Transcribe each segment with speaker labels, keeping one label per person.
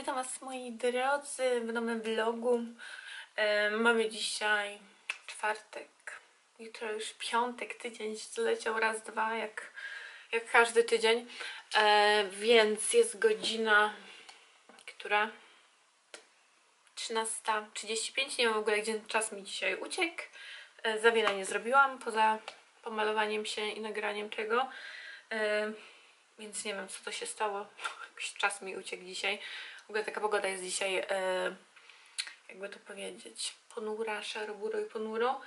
Speaker 1: Witam Was moi drodzy w nowym vlogu. E, mamy dzisiaj czwartek, jutro już piątek, tydzień zleciał raz, dwa, jak, jak każdy tydzień. E, więc jest godzina, która? 13.35, nie wiem w ogóle gdzie czas mi dzisiaj uciekł. E, za wiele nie zrobiłam, poza pomalowaniem się i nagraniem tego. E, więc nie wiem co to się stało. Jakiś czas mi uciekł dzisiaj. W ogóle taka pogoda jest dzisiaj, e, jakby to powiedzieć, ponura, szaro, i ponuro.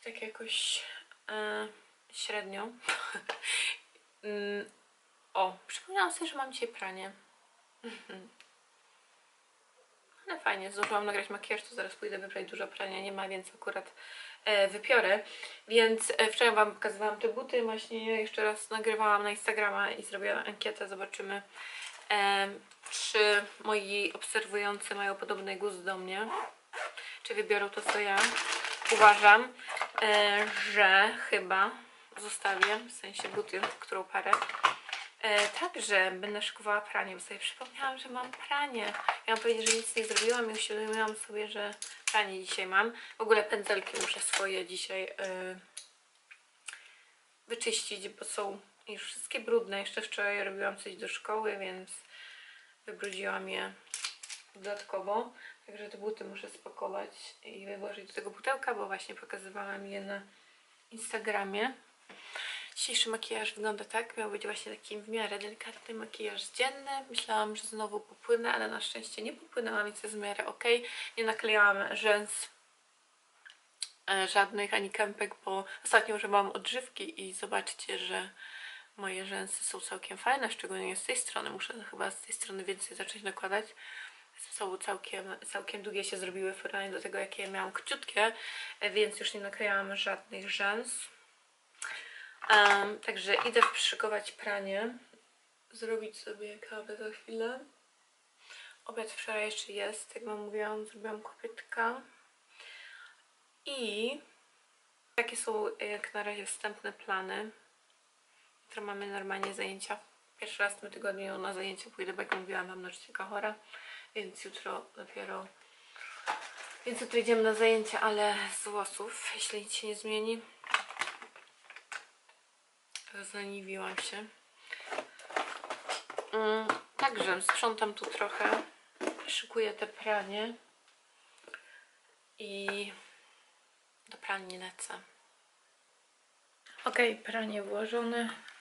Speaker 1: I tak jakoś e, średnio. mm, o, przypomniałam sobie, że mam dzisiaj pranie. Ale fajnie, zdążyłam nagrać makijaż, to zaraz pójdę wybrać dużo prania, nie ma, więc akurat e, wypiorę. Więc e, wczoraj Wam pokazywałam te buty, właśnie jeszcze raz nagrywałam na Instagrama i zrobiłam ankietę, zobaczymy czy moi obserwujący mają podobny gust do mnie, czy wybiorą to co ja. Uważam, e, że chyba zostawię, w sensie buty, którą parę, E, także będę szykowała pranie, bo sobie przypomniałam, że mam pranie. Ja mam powiedzieć, że nic nie zrobiłam i uświadomiłam sobie, że pranie dzisiaj mam. W ogóle pędzelki muszę swoje dzisiaj e, wyczyścić, bo są już wszystkie brudne. Jeszcze wczoraj robiłam coś do szkoły, więc wybrudziłam je dodatkowo. Także te buty muszę spakować i wyłożyć do tego pudełka, bo właśnie pokazywałam je na Instagramie. Dzisiejszy makijaż wygląda tak, miał być właśnie taki w miarę delikatny makijaż dzienny. Myślałam, że znowu popłynę, ale na szczęście nie popłynęłam, więc jest w miarę ok. Nie naklejałam rzęs e, żadnych ani kępek, bo ostatnio używałam odżywki i zobaczcie, że moje rzęsy są całkiem fajne, szczególnie z tej strony. Muszę chyba z tej strony więcej zacząć nakładać. Są całkiem, całkiem długie się zrobiły w porównaniu do tego, jakie miałam kciutkie, e, więc już nie naklejałam żadnych rzęs. Um, także idę przyszykować pranie, zrobić sobie kawę za chwilę. Obiad wczoraj jeszcze jest, jak wam mówiłam, zrobiłam kopytka. I takie są jak na razie wstępne plany. Jutro mamy normalnie zajęcia. Pierwszy raz w tym tygodniu na zajęcia pójdę, bo jak mówiłam, mam nauczycielka chora, więc jutro dopiero więc jutro idziemy na zajęcia, ale z włosów, jeśli nic się nie zmieni. Zaniwiłam się. Mm, także sprzątam tu trochę. Szykuję te pranie. I do pralni lecę. Ok, pranie włożone.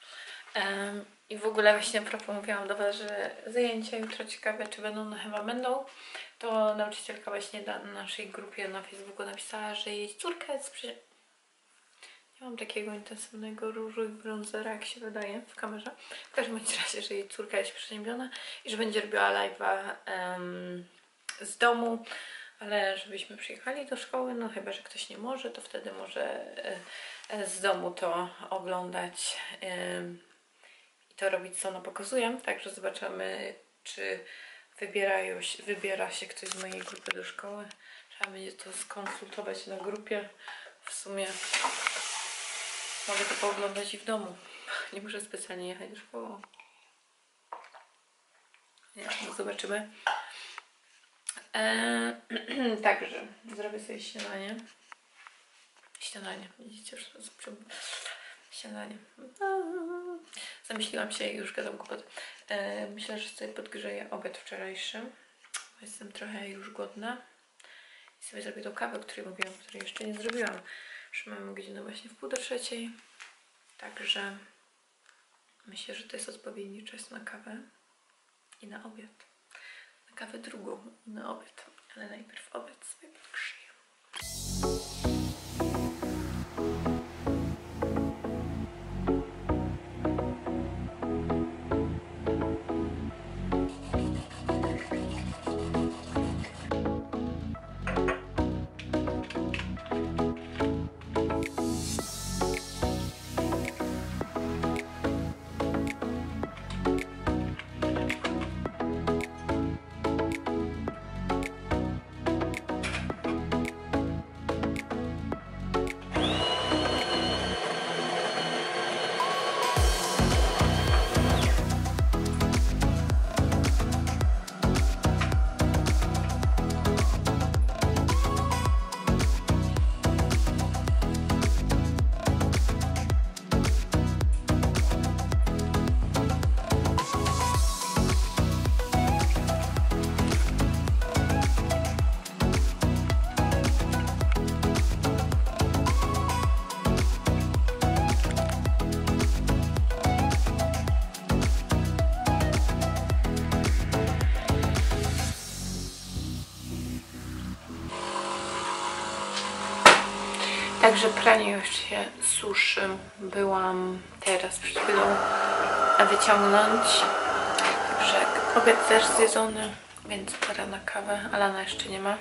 Speaker 1: Um, I w ogóle właśnie propos mówiłam do Was, że zajęcia jutro ciekawe, czy będą, no chyba będą. To nauczycielka właśnie na naszej grupie na Facebooku napisała, że jej córka jest przy mam takiego intensywnego różu i brązera, jak się wydaje w kamerze. W każdym razie, że jej córka jest przeziębiona i że będzie robiła live'a um, z domu, ale żebyśmy przyjechali do szkoły, no chyba, że ktoś nie może, to wtedy może e, z domu to oglądać to robić, co ona pokazuje. Także zobaczymy, czy wybierają się, wybiera się ktoś z mojej grupy do szkoły. Trzeba będzie to skonsultować na grupie. W sumie Mogę to pooglądać i w domu. Nie muszę specjalnie jechać do szkoły. Nie, no zobaczymy. Eee, także zrobię sobie śniadanie. Śniadanie, widzicie, już śniadanie. Zamyśliłam się i już gadam kłopot. Eee, myślę, że sobie podgrzeję obiad wczorajszy. Jestem trochę już głodna. I sobie zrobię tą kawę, której mówiłam, której jeszcze nie zrobiłam. Już mamy godzinę właśnie w pół do trzeciej. Także myślę, że to jest odpowiedni czas na kawę i na obiad. Na kawę drugą na obiad. Ale najpierw obiad sobie podgrzeję. Także pranie już się suszy. Byłam teraz przed chwilą wyciągnąć. Także obiad też zjedzony, więc pora na kawę. Alana jeszcze nie ma.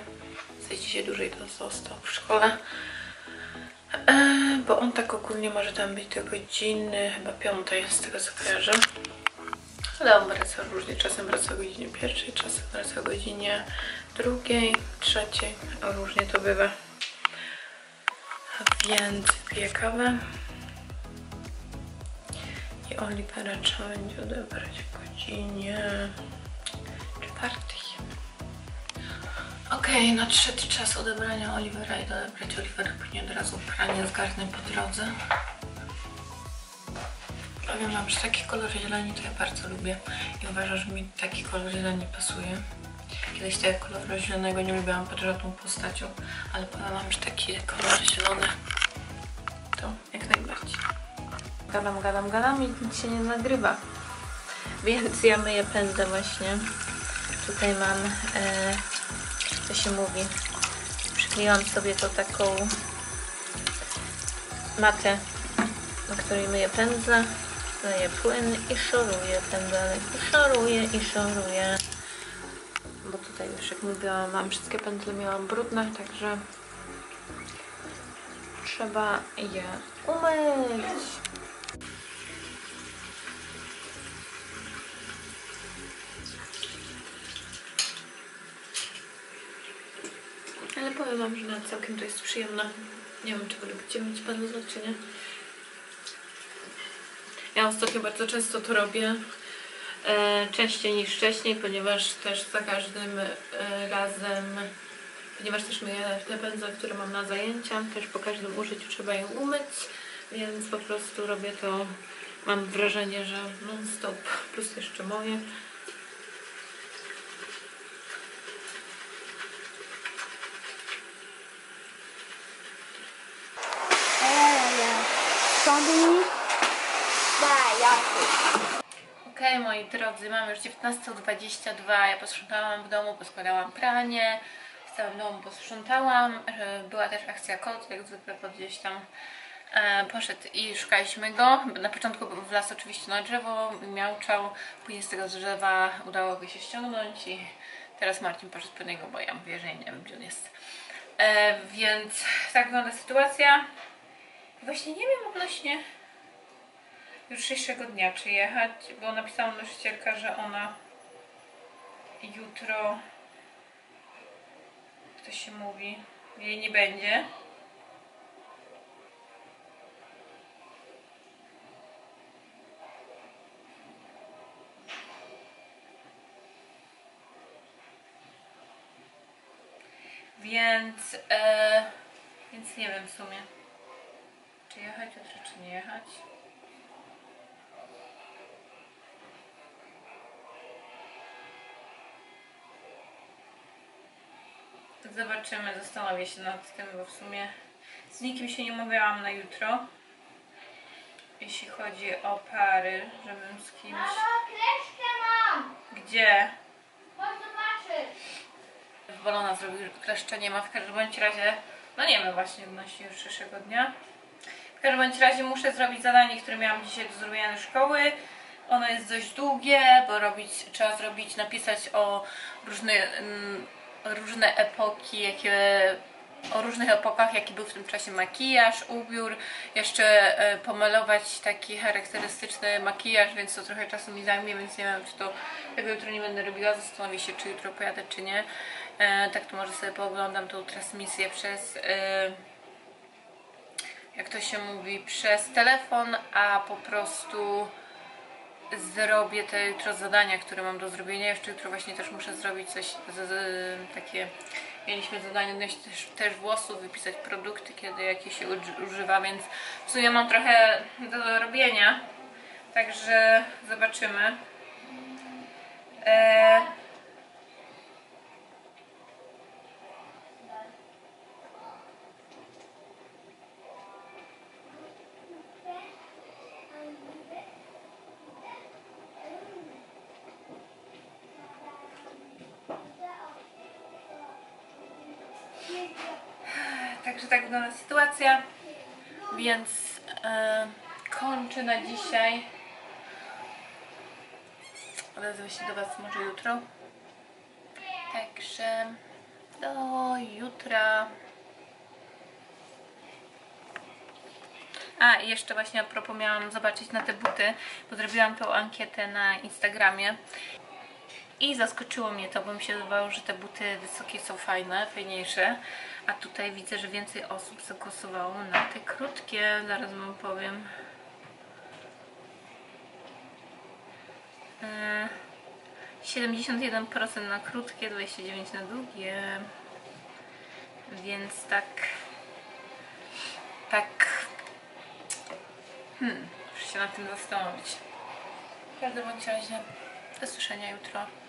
Speaker 1: Zejdzie się dłużej, to został w szkole. E, bo on tak ogólnie może tam być do godziny, chyba piątej, z tego co kojarzę. Ale on wraca różnie, czasem wraca o godzinie pierwszej, czasem wraca o godzinie drugiej, trzeciej, różnie to bywa. Więc piję kawę. I Olivera trzeba będzie odebrać w godzinie czwartej. Okej, nadszedł czas odebrania Olivera i odebrać Olivera później od razu pranie zgarnę po drodze. Powiem wam, że taki kolor zieleni to ja bardzo lubię i uważam, że mi taki kolor zieleni pasuje. Kiedyś tego koloru zielonego nie lubiłam pod żadną postacią, ale wam, że taki kolor zielony to jak najbardziej. Gadam, gadam, gadam i nic się nie nagrywa. Więc ja myję pędzle właśnie. Tutaj mam, e, to się mówi, przykleiłam sobie to taką matę, na której myję pędzle. Daję płyn i szoruję pędzelek. I szoruję, i szoruję. Tutaj już jak mówiłam, mam wszystkie pędzle miałam brudne, także trzeba je umyć. Ale powiem wam, że nawet całkiem to jest przyjemne. Nie wiem, czy wy lubicie mieć pędzle, czy nie. Ja ostatnio bardzo często to robię. E, częściej niż wcześniej, ponieważ też za każdym e, razem, ponieważ też myję te pędzle, które mam na zajęcia, też po każdym użyciu trzeba je umyć, więc po prostu robię to, mam wrażenie, że non stop, plus jeszcze moje.
Speaker 2: Zombie. Daj, ja.
Speaker 1: Okej, moi drodzy, mamy już 19.22. Ja posprzątałam w domu, poskładałam pranie, w całym domu posprzątałam. E, Była też akcja kot, jak zwykle pod gdzieś tam e, poszedł i szukaliśmy go. Na początku wlazł oczywiście na drzewo, miałczał, później z tego drzewa udało go się ściągnąć i teraz Marcin poszedł po niego, bo ja mówię, że nie wiem gdzie on jest. E, więc tak wygląda sytuacja. Właśnie nie wiem odnośnie jutrzejszego dnia, czy jechać, bo napisała nosicielka, że ona jutro, to się mówi, jej nie będzie. Więc, e, więc nie wiem w sumie, czy jechać jutro, czy nie jechać. Zobaczymy, zastanowię się nad tym, bo w sumie z nikim się nie umawiałam na jutro. Jeśli chodzi o pary, żebym z kimś...
Speaker 2: Mamo, kleszkę mam.
Speaker 1: Gdzie?
Speaker 2: Chodź zobaczyć.
Speaker 1: Bolona zrobił kleszcze, nie ma w każdym bądź razie... No nie wiem właśnie odnośnie jutrzejszego dnia. W każdym bądź razie muszę zrobić zadanie, które miałam dzisiaj do zrobienia do szkoły. Ono jest dość długie, bo robić, trzeba zrobić, napisać o różne, mm, różne epoki, jakie, o różnych epokach, jaki był w tym czasie makijaż, ubiór, jeszcze e, pomalować taki charakterystyczny makijaż, więc to trochę czasu mi zajmie, więc nie wiem, czy to tego jutro nie będę robiła, zastanowię się, czy jutro pojadę, czy nie. E, tak to może sobie pooglądam tą transmisję przez... E, jak to się mówi, przez telefon, a po prostu zrobię te jutro zadania, które mam do zrobienia. Jeszcze jutro właśnie też muszę zrobić coś z, z, takie. Mieliśmy zadanie odnieść też, też włosów, wypisać produkty, kiedy jakie się uży- używa, więc w sumie mam trochę do robienia. Także zobaczymy. E, Także tak wygląda sytuacja. Więc e, kończę na dzisiaj. Odezwę się do Was może jutro. Także do jutra. A, i jeszcze właśnie a propos miałam zobaczyć na te buty, bo zrobiłam tą ankietę na Instagramie. I zaskoczyło mnie to, bo mi się wydawało, że te buty wysokie są fajne, fajniejsze. A tutaj widzę, że więcej osób zagłosowało na te krótkie. Zaraz wam powiem. Yy, 71% na krótkie, 29% na długie. Więc tak. Tak. Hmm, muszę się nad tym zastanowić. W każdym razie do słyszenia jutro.